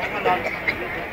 ちょっと待って。